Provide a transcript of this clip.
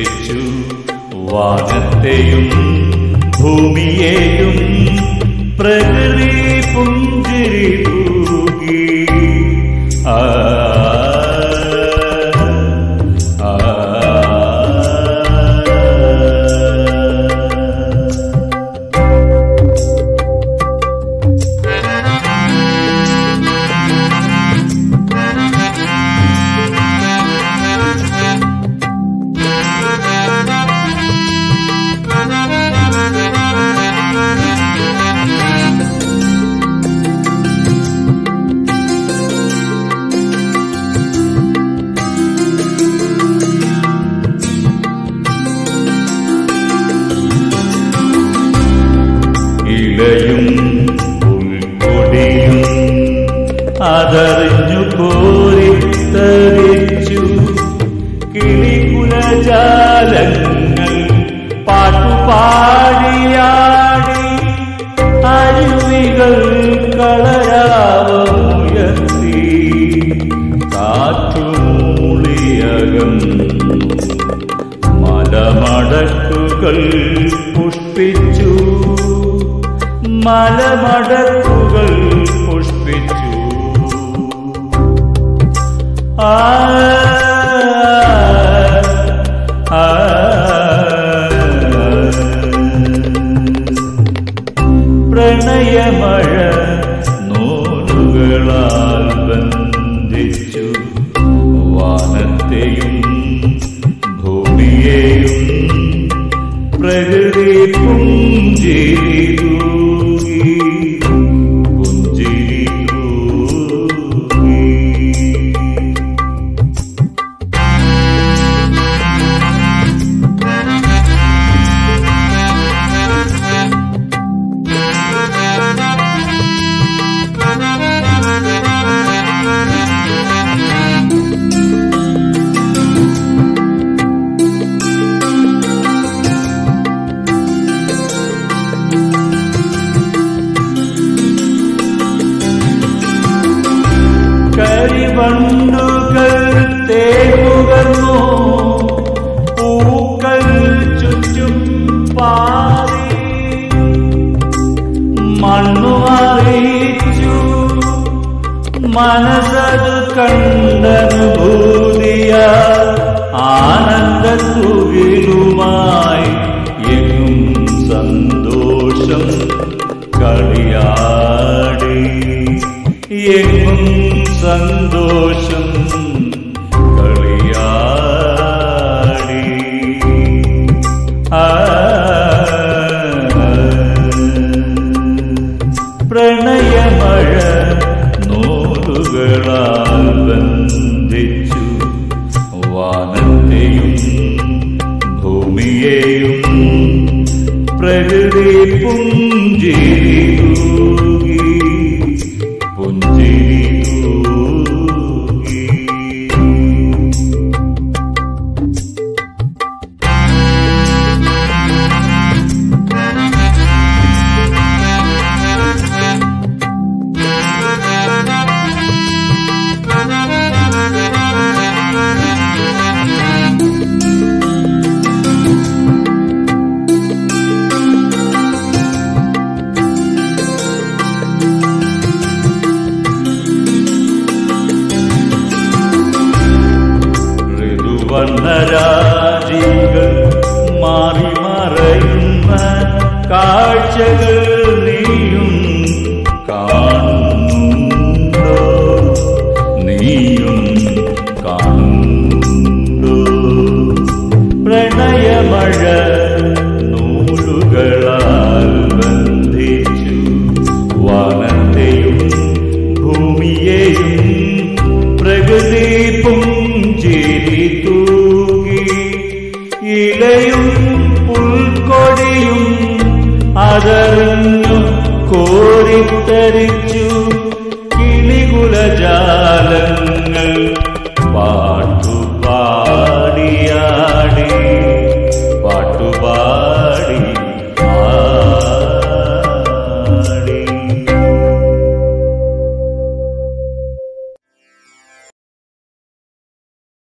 ബന്ധിച്ചു വാനത്തെയും ഭൂമിയെയും പ്രകൃതി പുഞ്ചിരി തൂകി. ആ അതറിഞ്ഞു കോരിത്തരിച്ചു കിളികുലജാലങ്ങൾ പാട്ടുപാടിയാടി. അരുവികൾ കളരാവുയർത്തി കാറ്റുമൂളിയകം മലമടക്കുകൾ പുഷ്പിച്ചു. മലമടക്കുകൾ പ്രണയമഴ നൂലുകളാൽ ബന്ധിച്ചു വാനത്തെയും ഭൂമിയെയും പ്രകൃതി പുഞ്ചിരി കരിവണ്ടുകൾ തേമുകർന്നു പൂക്കൾ ചുറ്റും പാറി മണ്ണു അറിയിച്ചു മനസ്സത് കണ്ടനുഭൂതിയ ആനന്ദത്തുകിലുമായി എങ്ങും സന്തോഷം കളിയാടി. എങ്ങും സന്തോഷം കളിയാടി. ആ. പ്രണയമഴ നൂറുകളാൽ ബന്ധിച്ചു. വാനത്തെയും ഭൂമിയെയും പ്രകൃതി പുഞ്ചിരി വന്ന രാജ്യങ്ങൾ മാറി മറയുന്ന കാഴ്ചകൾ നീയും കാണുന്നുണ്ടോ നീ കാതറിഞ്ഞു കോരിത്തരിച്ചു.